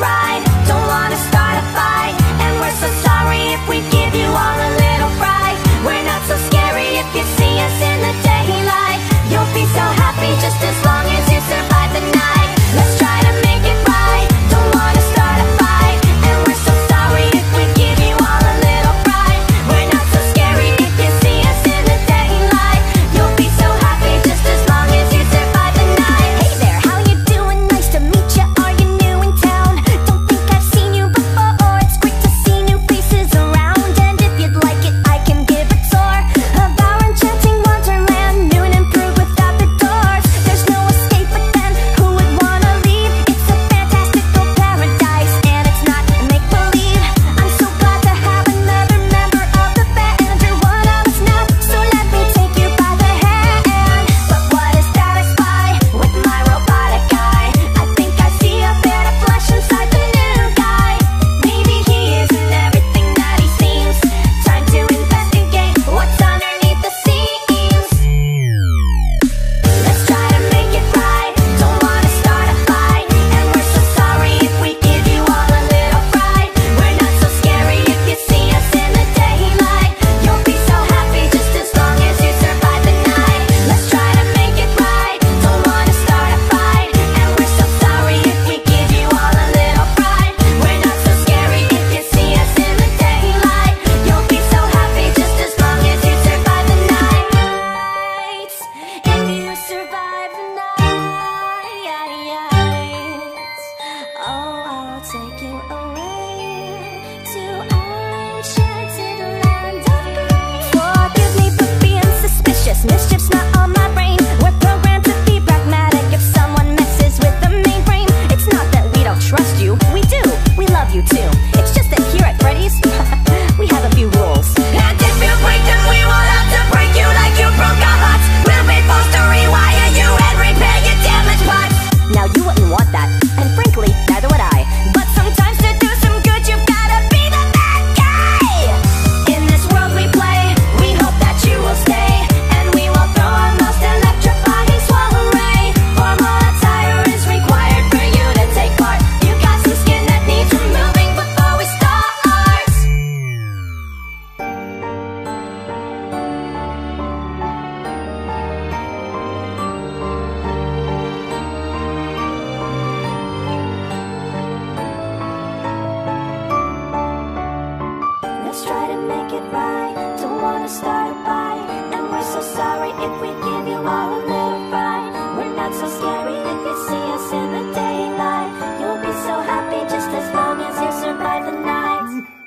Right. Mischief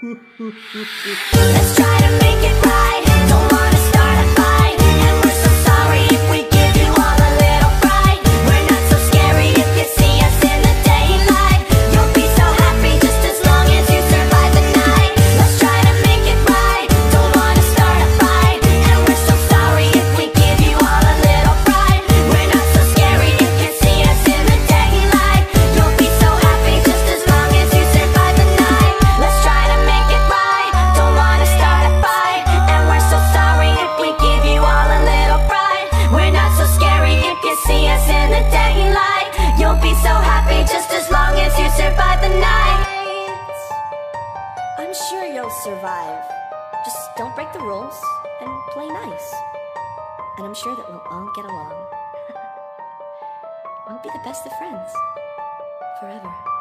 Let's try to make it right. be so happy just as long as you survive the night. I'm sure you'll survive. Just don't break the rules and play nice. And I'm sure that we'll all get along. We'll be the best of friends. Forever.